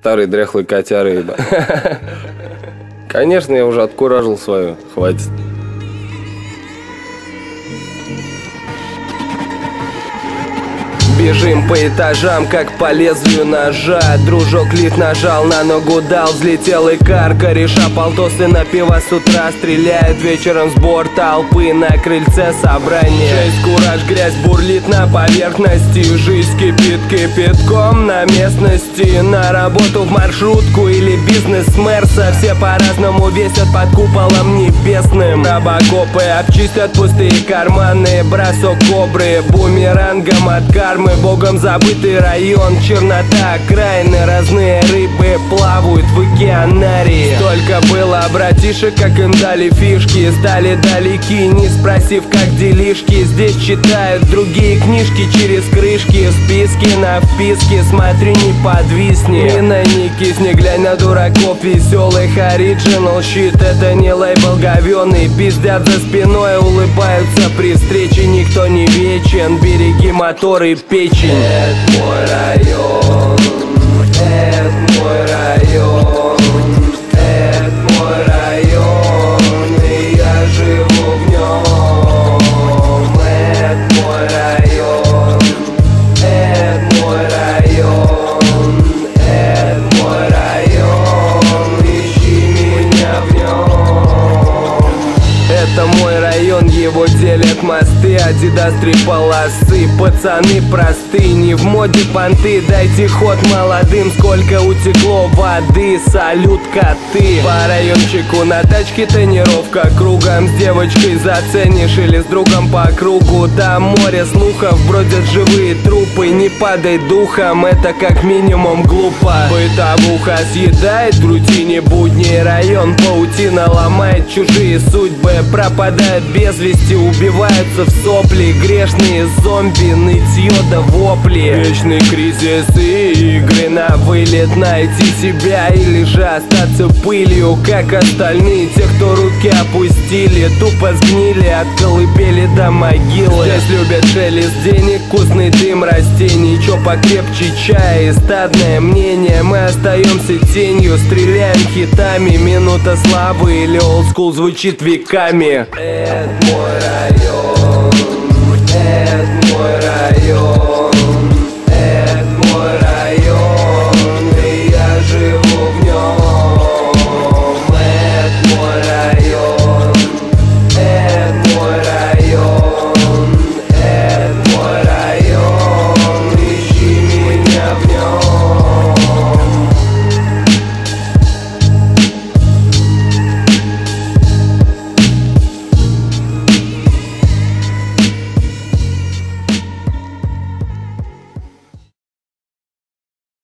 Старый дряхлый котяра, еба. Конечно, я уже откуражил свою. Хватит. Бежим по этажам, как по лезвию ножа. Дружок лит нажал, на ногу дал, взлетел и кар Кореша полтосы на пиво с утра стреляет. Вечером сбор толпы на крыльце собрание Жесть, кураж, грязь бурлит на поверхности. Жизнь кипит кипятком на местности. На работу в маршрутку или бизнес Мерса Все по-разному весят под куполом небесным. Робокопы обчистят пустые карманы. Бросок кобры бумерангом от кармы. мы богом забытый район. Чернота, окраины, разные рыбы плавают в океанарии Столько было братишек, как им дали фишки. Стали далеки, не спросив, как делишки. Здесь читают другие книжки через крышки. Списки на вписке, смотри, не подвисни. Не на не глянь на дураков Веселых оригинал щит, это не лейбл говёный. Пиздят за спиной, улыбаются при встрече Никто не вечен, береги моторы, печень. Это мой район, его делят мосты Адидас три полосы. Пацаны просты, не в моде понты. Дайте ход молодым, сколько утекло воды. Салют коты. По райончику на тачке тренировка. Кругом с девочкой заценишь Или с другом по кругу. Там море слухов, бродят живые трупы. Не падай духом, это как минимум глупо. Бытовуха съедает в рутине будней. Район паутина ломает чужие судьбы. Пропадает без вести, убиваются в сопли Грешные зомби, нытье да вопли. Вечный кризис и игры на вылет Найти себя или же остаться пылью Как остальные, те, кто руки опустили Тупо сгнили от колыбели до могилы. Здесь любят шелест денег, вкусный дым растений. Чё покрепче чая и стадное мнение. Мы остаемся тенью, стреляем хитами. Минута славы или олдскул звучит веками. Это мой район,